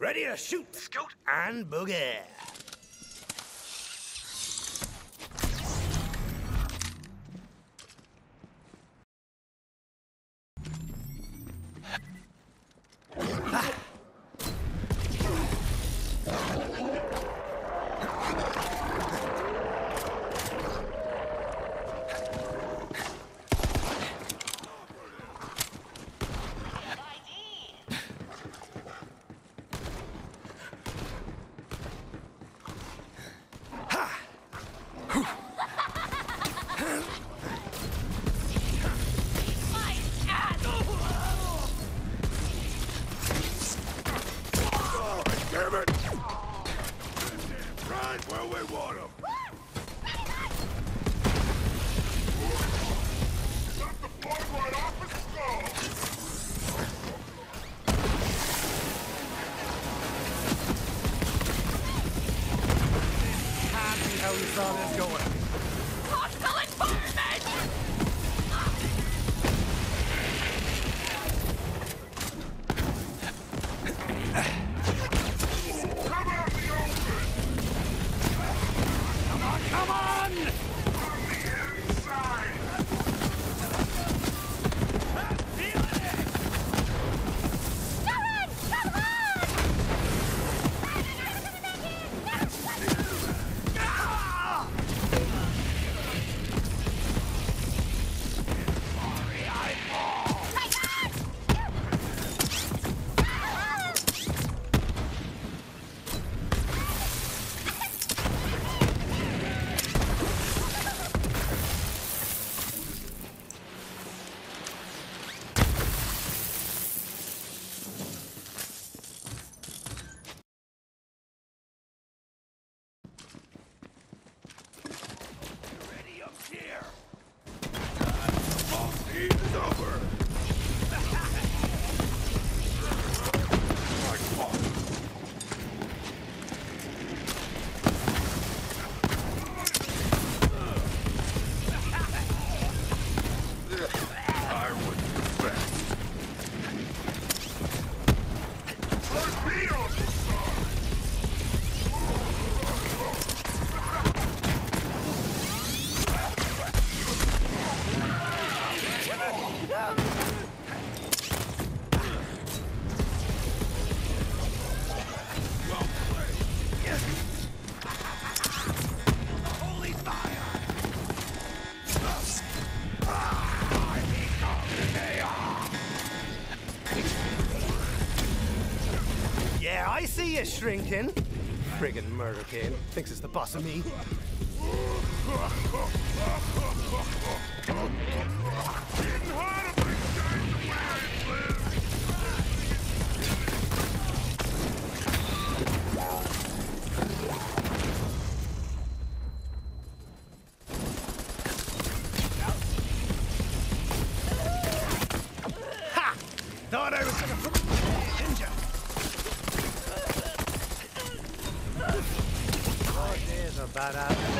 Ready to shoot, Scoot and Boogie. shrinking. Friggin' murder kid. Thinks it's the boss of me. Thought I da da.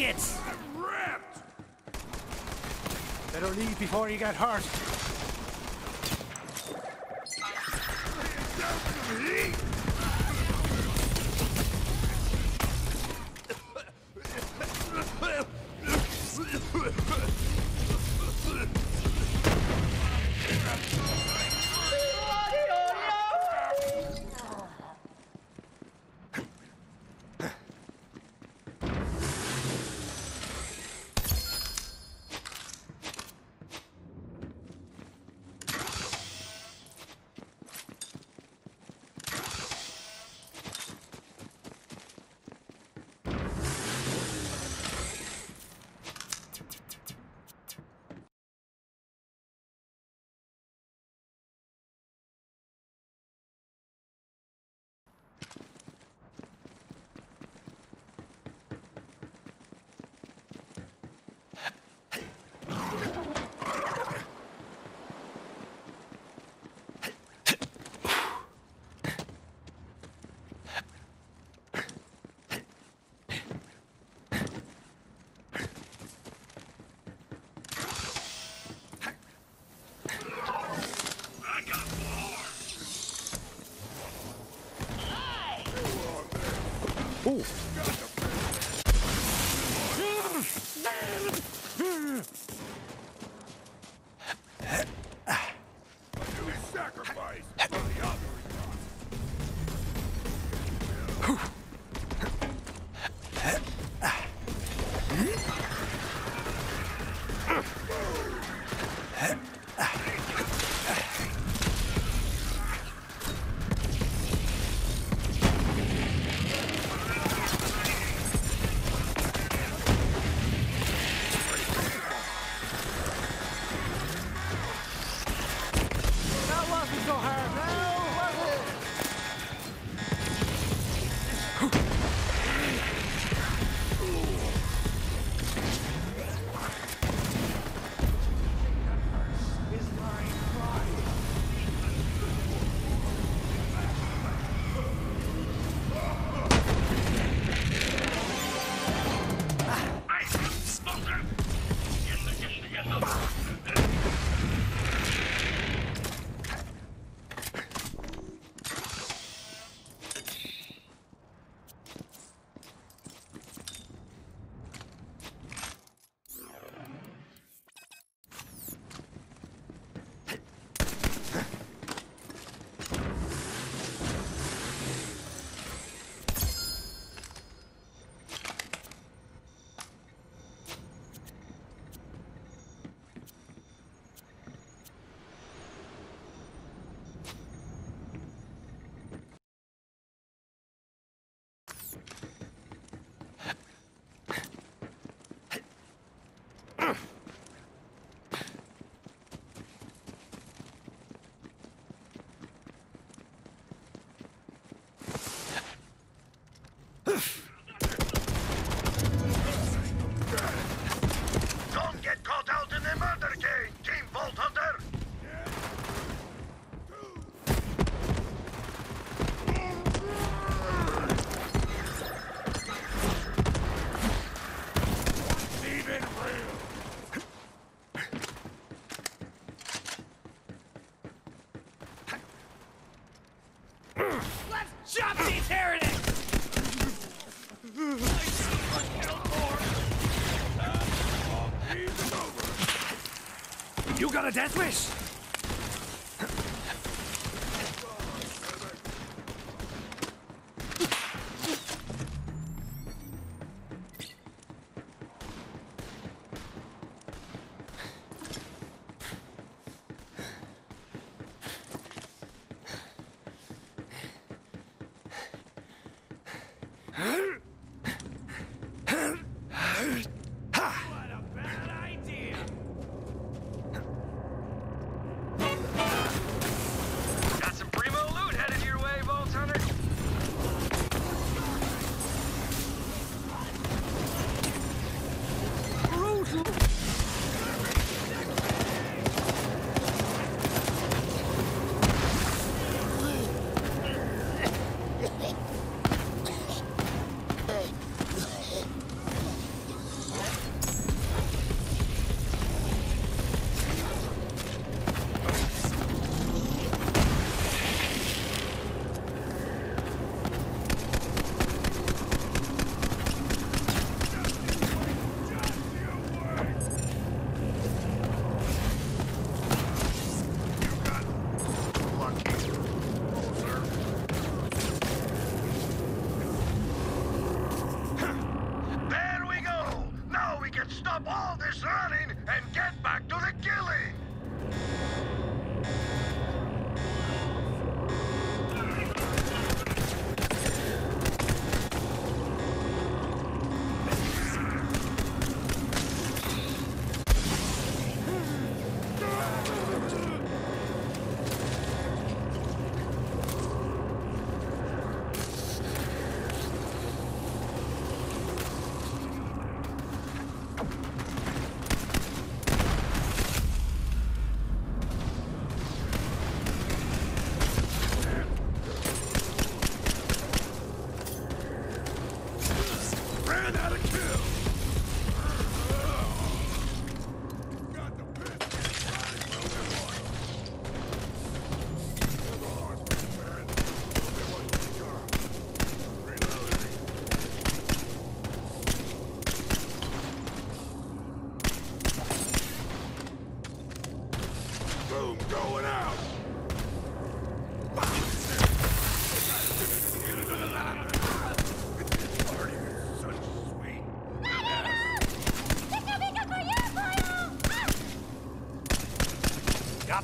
Rockets! Better leave before you get hurt. Ugh! cool. a death wish?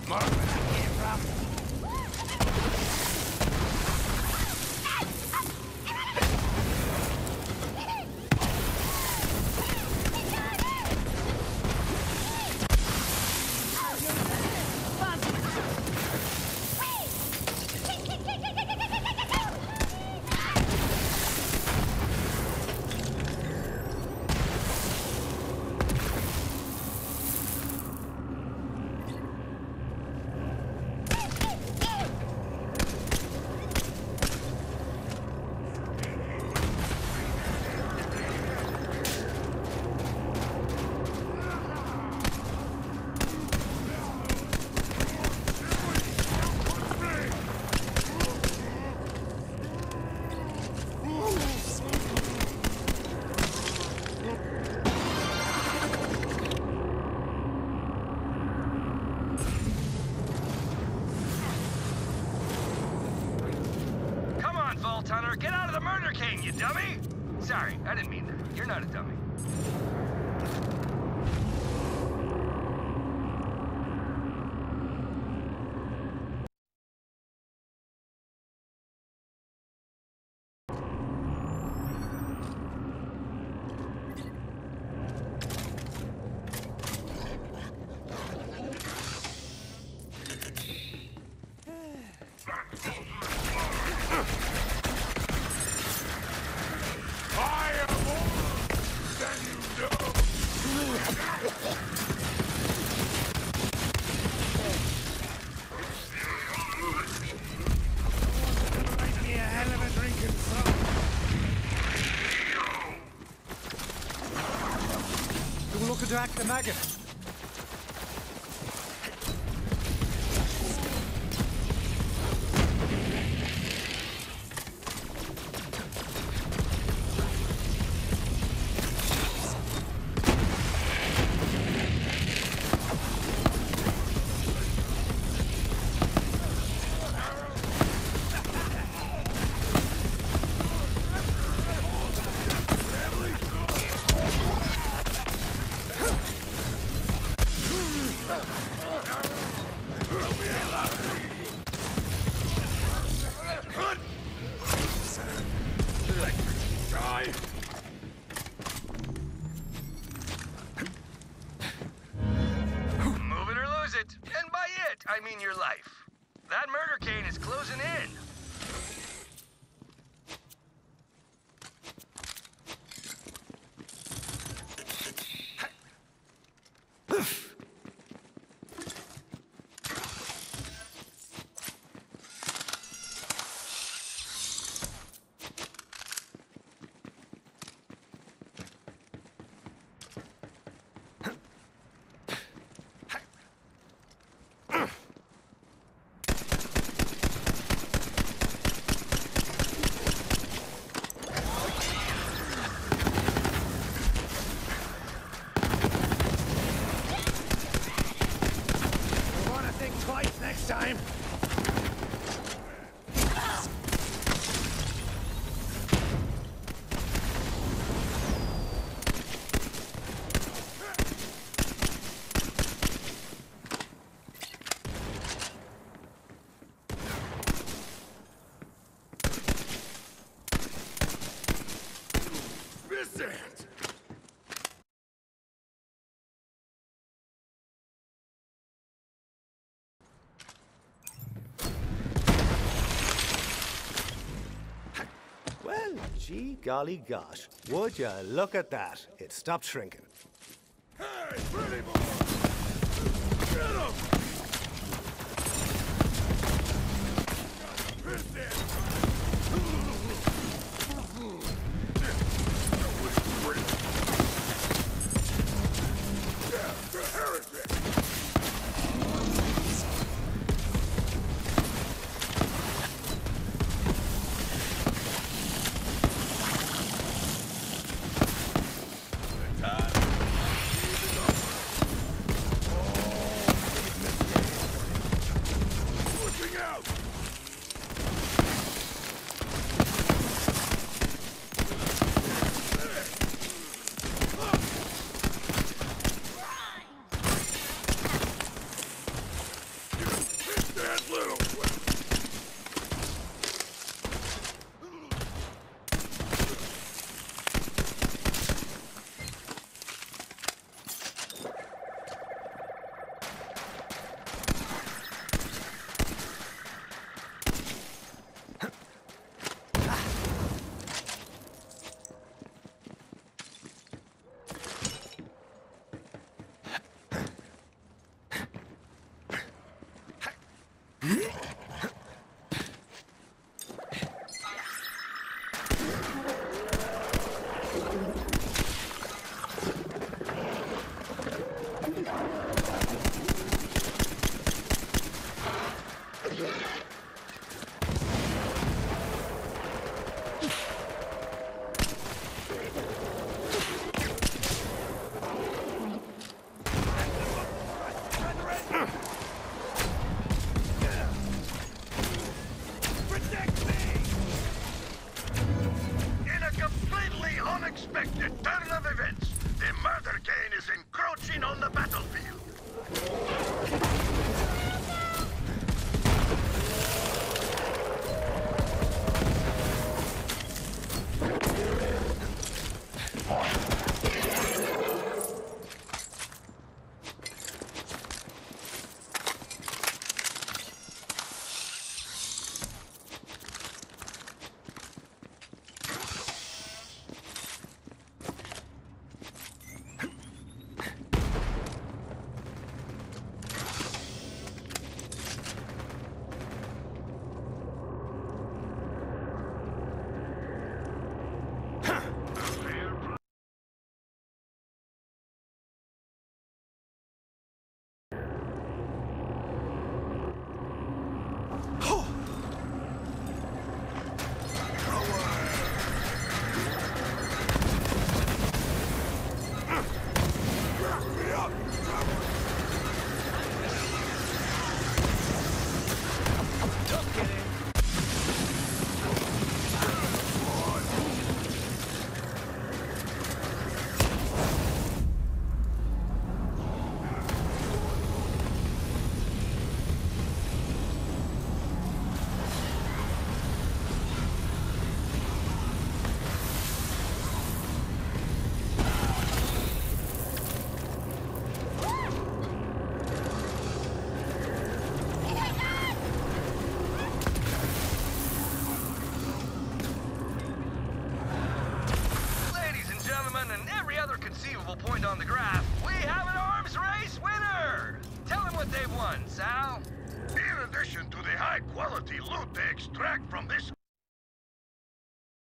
Where that came from. Look the maggot. mean your life. That murder cane is closing in. Gee golly gosh, would you look at that? It stopped shrinking. Hey, pretty boy! Get him! Heretic! Hmm? It's dirty!